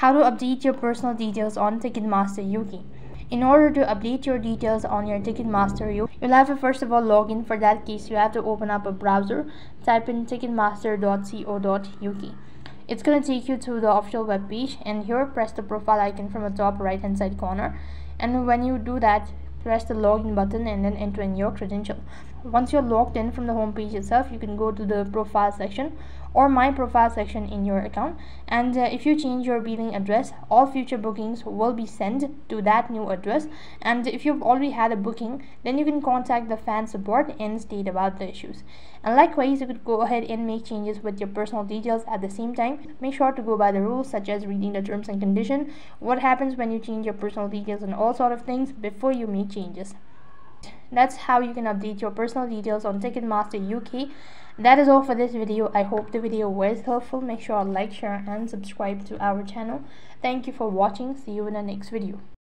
how to update your personal details on Ticketmaster UK. In order to update your details on your Ticketmaster, UK, you'll have to first of all log in. For that case, you have to open up a browser, type in ticketmaster.co.uk. It's going to take you to the official web page and here press the profile icon from the top right hand side corner and when you do that press the login button and then enter in your credential. Once you're logged in from the home page itself you can go to the profile section or my profile section in your account. And uh, if you change your billing address all future bookings will be sent to that new address. And if you've already had a booking then you can contact the fan support and state about the issues. And likewise you could go ahead and make changes with your personal details at the same time. Make sure to go by the rules such as reading the terms and condition what happens when you change your personal details and all sort of things before you make changes that's how you can update your personal details on Ticketmaster UK. That is all for this video. I hope the video was helpful. Make sure to like, share and subscribe to our channel. Thank you for watching. See you in the next video.